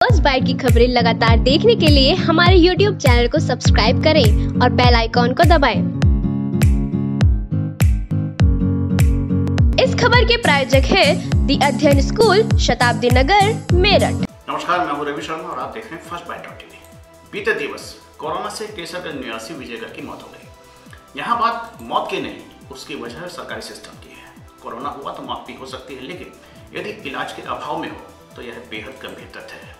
First bite की खबरें लगातार देखने के लिए हमारे यूट्यूब चैनल को सब्सक्राइब करें और बेल आइकॉन को दबाएँ। इस खबर के प्रायोजक है दी अध्ययन स्कूल शताब्दी नगर, मेरठ। नमस्कार, मैं हूँ रवि शर्मा और आप देख रहे हैं फ़र्स्ट बाइट डॉट बीते दिवस कोरोना से केसरगंज निवासी विजयगर की मौत हो गई। यहाँ बात मौत की नहीं, उसकी वजह सरकारी सिस्टम की है। कोरोना हुआ तो मौत भी हो सकती है, लेकिन यदि इलाज के अभाव में हो तो यह बेहद गंभीर तथ्य है।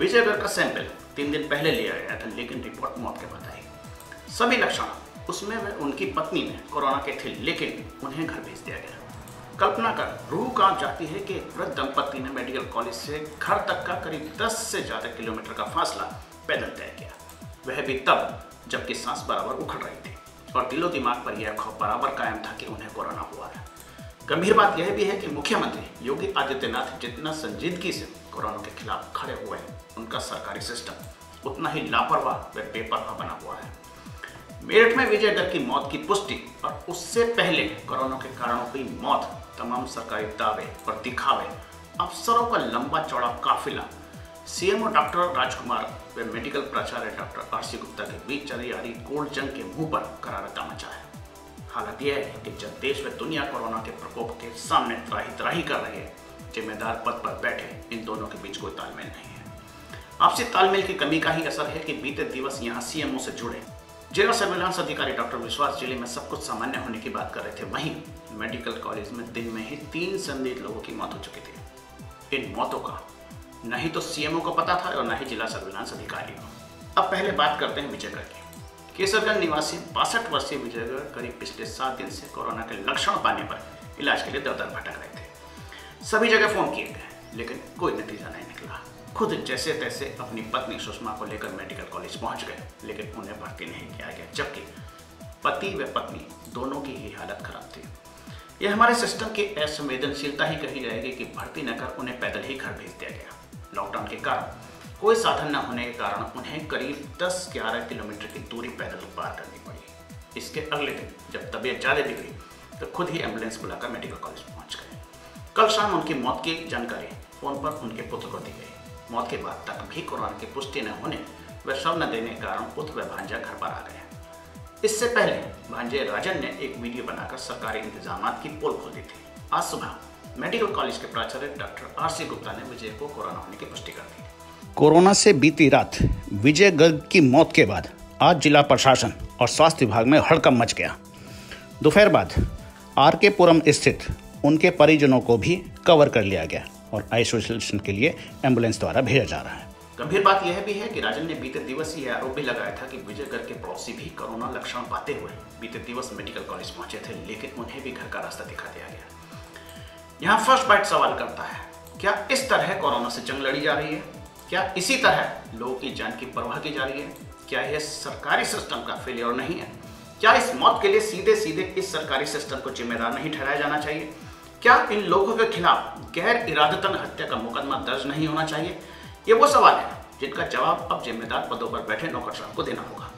विजयगढ़ का सैंपल तीन दिन पहले लिया गया था, लेकिन रिपोर्ट मौत के बाद आई। सभी लक्षण, उसमें वह उनकी पत्नी में कोरोना के थे, लेकिन उन्हें घर भेज दिया गया। कल्पना कर, रूह काँप जाती है कि वृद्ध दंपति ने मेडिकल कॉलेज से घर तक का करीब 10 से ज़्यादा किलोमीटर का फासला पैदल तय किया। वह भी तब, जबकि सांस बराबर उखड़ रही थी, और दिलो दिमाग पर यह खौफ बराबर कायम था कि उन्हें कोरोना हुआ है। गंभीर बात यह भी है कि मुख्यमंत्री योगी आदित्यनाथ जितना संजीदगी से कोरोना के खिलाफ खड़े हुए हैं। उनका सरकारी सिस्टम उतना ही लापरवाह व बेपरवाह बना हुआ है। मेरठ में विजय दर की मौत की पुष्टि और उससे पहले कोरोना के कारण हुई मौत तमाम सरकारी दावे और दिखावे अफसरों का लंबा चौड़ा काफिला। सीएमओ डॉक्टर राजकुमार व मेडिकल प्राचार्य डॉक्टर आर सी गुप्ता के बीच चली आ रही कोल्ड जंग के मुँह पर करारता मचा है। हालत यह है कि जब देश व दुनिया कोरोना के प्रकोप के सामने त्राही त्राही कर रहे हैं जिम्मेदार पद पर बैठे, इन दोनों के बीच कोई तालमेल नहीं है। आपसी तालमेल की कमी का ही असर है कि बीते दिवस यहाँ सीएमओ से जुड़े। जिला सर्विलांस अधिकारी डॉक्टर विश्वास ज़िले में सब कुछ सामान्य होने की बात कर रहे थे, वहीं मेडिकल कॉलेज में दिन में ही तीन संदिग्ध लोगों की मौत हो चुकी थी। इन मौतों का न ही तो सीएमओ को पता था और न ही जिला सर्विलांस अधिकारी को। अब पहले बात करते हैं विजयगढ़ की। केसरगंज निवासी बासठ वर्षीय विजयगढ़ करीब पिछले सात दिन से कोरोना के लक्षण पाने पर इलाज के लिए दर भटक रहे थे। सभी जगह फ़ोन किए गए लेकिन कोई नतीजा नहीं निकला। खुद जैसे तैसे अपनी पत्नी सुषमा को लेकर मेडिकल कॉलेज पहुँच गए, लेकिन उन्हें भर्ती नहीं किया गया, जबकि पति व पत्नी दोनों की ही हालत खराब थी। यह हमारे सिस्टम की असंवेदनशीलता ही कही जाएगी कि भर्ती न कर उन्हें पैदल ही घर भेज दिया गया। लॉकडाउन के कारण कोई साधन न होने के कारण उन्हें करीब 10-11 किलोमीटर की दूरी पैदल पार करनी पड़ी। इसके अगले दिन जब तबीयत ज़्यादा बिगड़ी तो खुद ही एंबुलेंस बुलाकर मेडिकल कॉलेज पहुँच। कल शाम उनकी मौत की जानकारी फ़ोन पर उनके पुत्र को दी गई। मौत के बाद तक भी कोरोना की पुष्टि न होने व शव न देने के कारण पुत्र व भांजा घर पर आ गए इससे पहले भांजे राजन ने एक वीडियो बनाकर सरकारी इंतज़ाम की पोल खोल दी थी। आज सुबह मेडिकल कॉलेज के प्राचार्य डॉक्टर आर सी गुप्ता ने विजय को कोरोना होने की पुष्टि कर दी। कोरोना से बीती रात विजय गर्ग की मौत के बाद आज जिला प्रशासन और स्वास्थ्य विभाग में हड़कम मच गया। दोपहर बाद आर के पुरम स्थित उनके परिजनों को भी कवर कर लिया गया और आइसोलेशन के लिए एंबुलेंस द्वारा भेजा जा रहा है। गंभीर बात यह भी है कि राजन ने बीते दिवस ये आरोप भी लगाया था कि विजय गर्ग के पड़ोसी भी कोरोना लक्षण पाते हुए बीते दिवस मेडिकल कॉलेज पहुँचे थे, लेकिन उन्हें भी घर का रास्ता दिखा दिया गया। यहाँ फ़र्स्ट बाइट सवाल करता है, क्या इस तरह कोरोना से जंग लड़ी जा रही है? क्या इसी तरह लोगों की जान की परवाह की जा रही है? क्या यह सरकारी सिस्टम का फेलियर नहीं है? क्या इस मौत के लिए सीधे सीधे इस सरकारी सिस्टम को जिम्मेदार नहीं ठहराया जाना चाहिए? क्या इन लोगों के खिलाफ गैर इरादतन हत्या का मुकदमा दर्ज नहीं होना चाहिए? ये वो सवाल है, जिनका जवाब अब जिम्मेदार पदों पर बैठे नौकरशाह को देना होगा।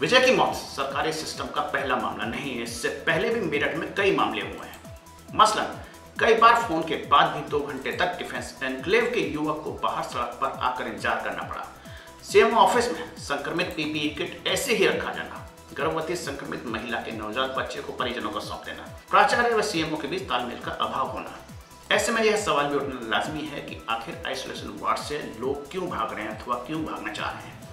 विजय की मौत सरकारी सिस्टम का पहला मामला नहीं है इससे पहले भी मेरठ में कई मामले हुए हैं। मसलन, कई बार फ़ोन के बाद भी दो घंटे तक डिफेंस एनक्लेव के युवक को बाहर सड़क पर आकर इंतज़ार करना पड़ा। सीएम ऑफ़िस में संक्रमित पीपीई किट ऐसे ही रखा जाना। गर्भवती संक्रमित महिला के नवजात बच्चे को परिजनों को सौंप देना। प्राचार्य व सीएमओ के बीच तालमेल का अभाव होना। ऐसे में यह सवाल भी उठना लाजमी है कि आखिर आइसोलेशन वार्ड से लोग क्यों भाग रहे हैं अथवा क्यों भागना चाह रहे हैं?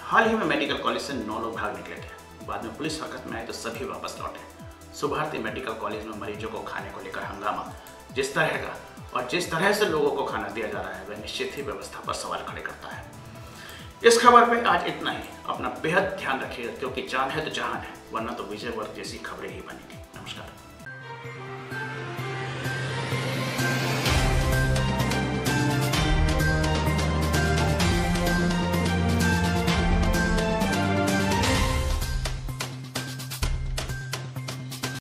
हाल ही में मेडिकल कॉलेज से नौ लोग भाग निकले थे। बाद में पुलिस हरकत में आए तो सभी वापस लौटे। सुभारती मेडिकल कॉलेज में मरीजों को खाने को लेकर हंगामा। जिस तरह का और जिस तरह से लोगों को खाना दिया जा रहा है, वह निश्चित ही व्यवस्था पर सवाल खड़े करता है। इस खबर पे आज इतना ही। अपना बेहद ध्यान रखिएगा क्योंकि जान है तो जहान है, वरना तो विजय वर्ग जैसी खबरें ही बनेंगी। नमस्कार।